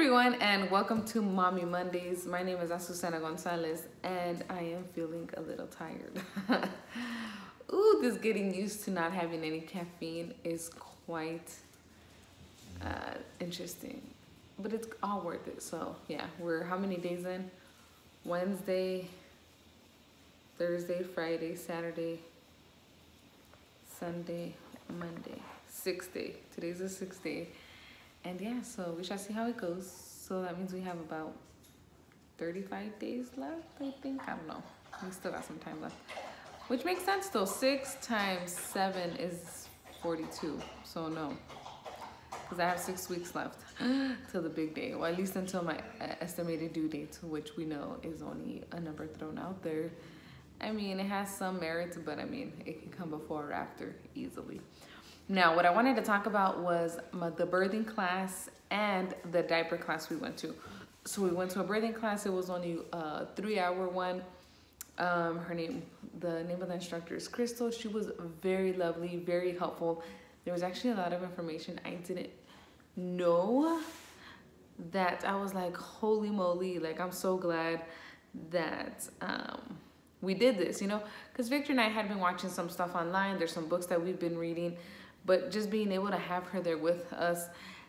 everyone, and welcome to Mommy Mondays. My name is Azucena Gonzalez, and I am feeling a little tired. Ooh, this getting used to not having any caffeine is quite uh, interesting, but it's all worth it. So yeah, we're how many days in? Wednesday, Thursday, Friday, Saturday, Sunday, Monday, sixth day. Today's the sixth day. And yeah, so we shall see how it goes. So that means we have about 35 days left, I think. I don't know. We still got some time left. Which makes sense though. Six times seven is 42. So no. Because I have six weeks left till the big day. Well, at least until my uh, estimated due date, which we know is only a number thrown out there. I mean, it has some merits, but I mean, it can come before or after easily. Now, what I wanted to talk about was my, the birthing class and the diaper class we went to. So we went to a birthing class. It was only a three-hour one. Um, her name, the name of the instructor is Crystal. She was very lovely, very helpful. There was actually a lot of information I didn't know that I was like, holy moly, like I'm so glad that um, we did this, you know? Because Victor and I had been watching some stuff online. There's some books that we've been reading but just being able to have her there with us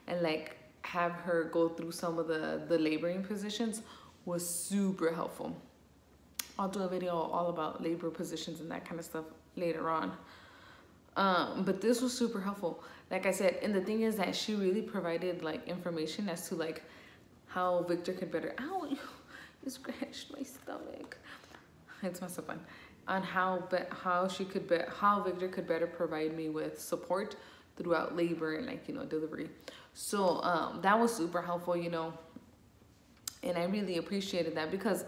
and like have her go through some of the the laboring positions was super helpful. I'll do a video all about labor positions and that kind of stuff later on. Um, but this was super helpful. Like i said and the thing is that she really provided like information as to like how victor could better ow you scratched my stomach. It's my fun on how how she could be how Victor could better provide me with support throughout labor and like you know delivery. So um, that was super helpful, you know, and I really appreciated that because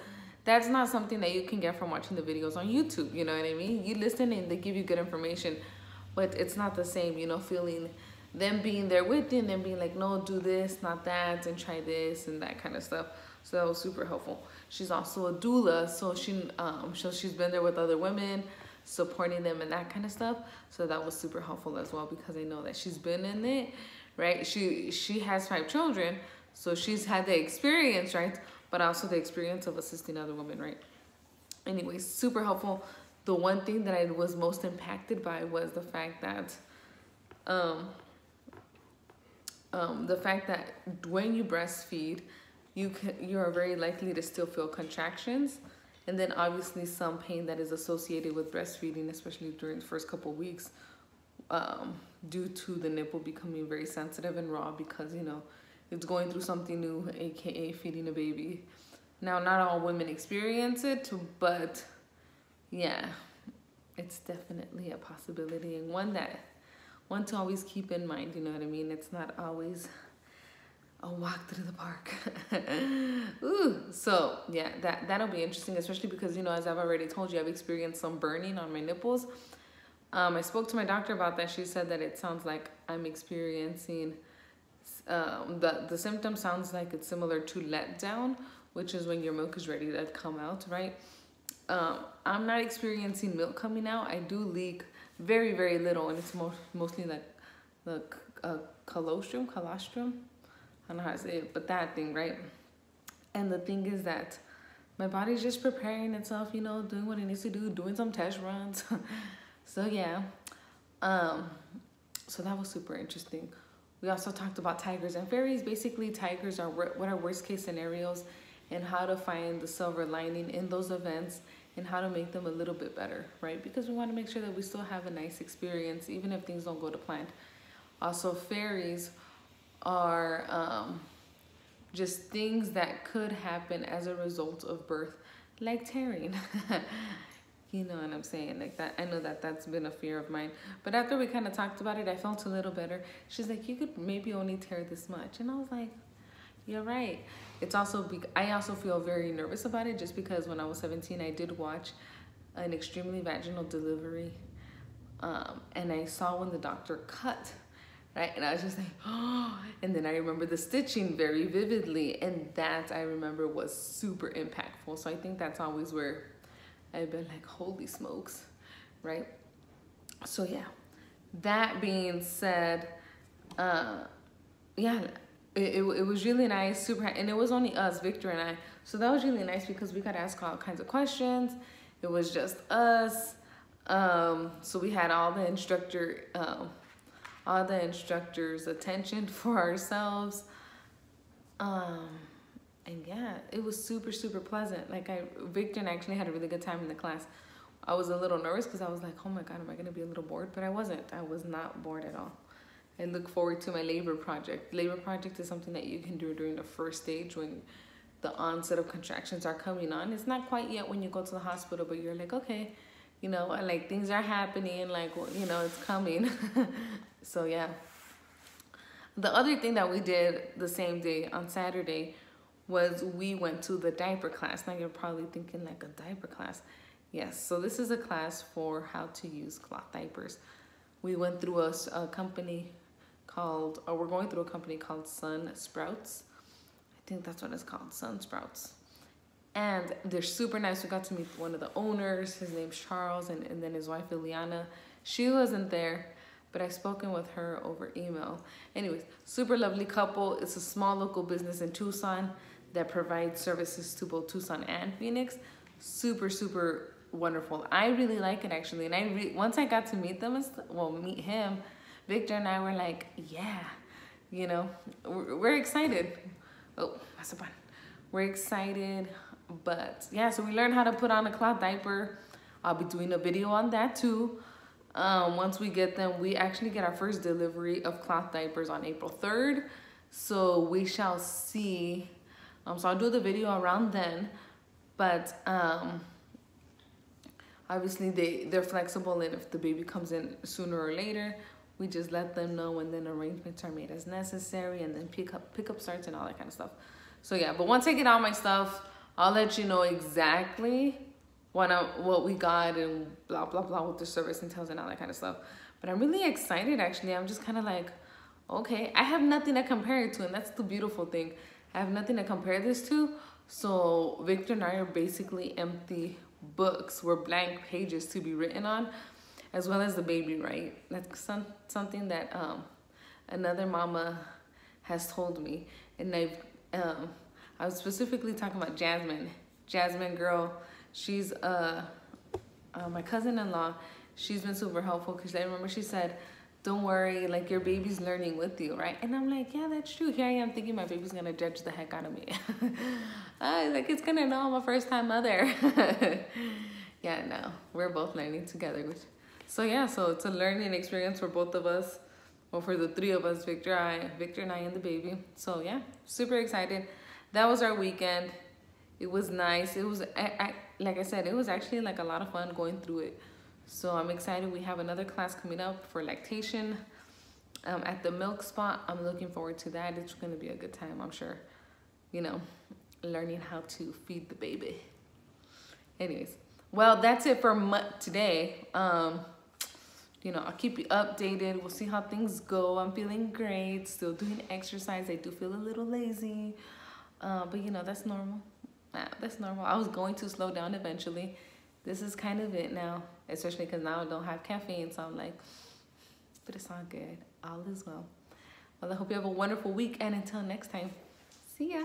that's not something that you can get from watching the videos on YouTube. You know what I mean? You listen and they give you good information, but it's not the same. You know, feeling them being there with you and then being like, no, do this, not that, and try this and that kind of stuff. So that was super helpful. She's also a doula, so she um so she's been there with other women, supporting them and that kind of stuff. So that was super helpful as well because I know that she's been in it, right? She she has five children, so she's had the experience, right? But also the experience of assisting other women, right? Anyway, super helpful. The one thing that I was most impacted by was the fact that um um, the fact that when you breastfeed, you can, you are very likely to still feel contractions and then obviously some pain that is associated with breastfeeding especially during the first couple weeks um, due to the nipple becoming very sensitive and raw because you know it's going through something new aka feeding a baby. Now not all women experience it but yeah it's definitely a possibility and one that one to always keep in mind you know what i mean? It's not always a walk through the park. Ooh, so yeah, that that'll be interesting, especially because you know, as I've already told you, I've experienced some burning on my nipples. Um, I spoke to my doctor about that. She said that it sounds like I'm experiencing um, the the symptom sounds like it's similar to letdown, which is when your milk is ready to come out, right? Um, I'm not experiencing milk coming out. I do leak very very little, and it's most mostly like the uh, colostrum, colostrum I don't know how to say it, but that thing, right? And the thing is that my body's just preparing itself, you know, doing what it needs to do, doing some test runs. so yeah, um, so that was super interesting. We also talked about tigers and fairies. Basically, tigers are what are worst case scenarios and how to find the silver lining in those events and how to make them a little bit better, right? Because we want to make sure that we still have a nice experience, even if things don't go to plan. Also, fairies are um, just things that could happen as a result of birth, like tearing. you know what I'm saying? Like that, I know that that's been a fear of mine. But after we kind of talked about it, I felt a little better. She's like, you could maybe only tear this much. And I was like, you're right. It's also, be I also feel very nervous about it just because when I was 17, I did watch an extremely vaginal delivery. Um, and I saw when the doctor cut right? And I was just like, oh, and then I remember the stitching very vividly, and that I remember was super impactful. So I think that's always where I've been like, holy smokes, right? So yeah, that being said, uh, yeah, it, it, it was really nice, super, and it was only us, Victor and I. So that was really nice because we got to ask all kinds of questions. It was just us. Um, so we had all the instructor, um, all the instructors' attention for ourselves. Um, and yeah, it was super, super pleasant. Like I, Victor and I actually had a really good time in the class. I was a little nervous because I was like, oh my God, am I to be a little bored? But I wasn't. I was not bored at all. I look forward to my labor project. Labor project is something that you can do during the first stage when the onset of contractions are coming on. It's not quite yet when you go to the hospital, but you're like, okay, you know, like things are happening, like, you know, it's coming. so yeah. The other thing that we did the same day on Saturday was we went to the diaper class. Now you're probably thinking like a diaper class. Yes, so this is a class for how to use cloth diapers. We went through a, a company called, or we're going through a company called Sun Sprouts. I think that's what it's called, Sun Sprouts. And they're super nice. We got to meet one of the owners. His name's Charles, and, and then his wife, Ileana. She wasn't there, but I've spoken with her over email. Anyways, super lovely couple. It's a small local business in Tucson that provides services to both Tucson and Phoenix. Super, super wonderful. I really like it actually. And I once I got to meet them, well, meet him, Victor and I were like, yeah, you know, we're, we're excited. Oh, that's a bun. We're excited, but yeah, so we learned how to put on a cloth diaper. I'll be doing a video on that too. Um, once we get them, we actually get our first delivery of cloth diapers on April 3rd. So we shall see. Um, so I'll do the video around then, but um, obviously they, they're flexible and if the baby comes in sooner or later, we just let them know and then arrangements are made as necessary and then pick up pickup starts and all that kind of stuff. So yeah, but once I get all my stuff, I'll let you know exactly what I, what we got and blah blah blah with the service details and all that kind of stuff. But I'm really excited actually. I'm just kind of like, okay, I have nothing to compare it to, and that's the beautiful thing. I have nothing to compare this to. So Victor and I are basically empty books, were blank pages to be written on as well as the baby right that's some, something that um, another mama has told me and I've um, I was specifically talking about Jasmine Jasmine girl she's uh, uh my cousin-in-law she's been super helpful because I remember she said don't worry, like your baby's learning with you, right? And I'm like, yeah, that's true. Here I am thinking my baby's gonna judge the heck out of me. I like it's gonna know I'm a first time mother. yeah, no, we're both learning together, so yeah, so it's a learning experience for both of us, or for the three of us, Victor, I, Victor and I, and the baby. So yeah, super excited. That was our weekend. It was nice. It was, I, I, like I said, it was actually like a lot of fun going through it. So I'm excited. We have another class coming up for lactation um, at the milk spot. I'm looking forward to that. It's going to be a good time, I'm sure. You know, learning how to feed the baby. Anyways, well, that's it for today. Um, you know, I'll keep you updated. We'll see how things go. I'm feeling great, still doing exercise. I do feel a little lazy, uh, but you know, that's normal. Nah, that's normal. I was going to slow down eventually. This is kind of it now, especially because now I don't have caffeine. So I'm like, but it's all good. All is well. Well, I hope you have a wonderful week. And until next time, see ya.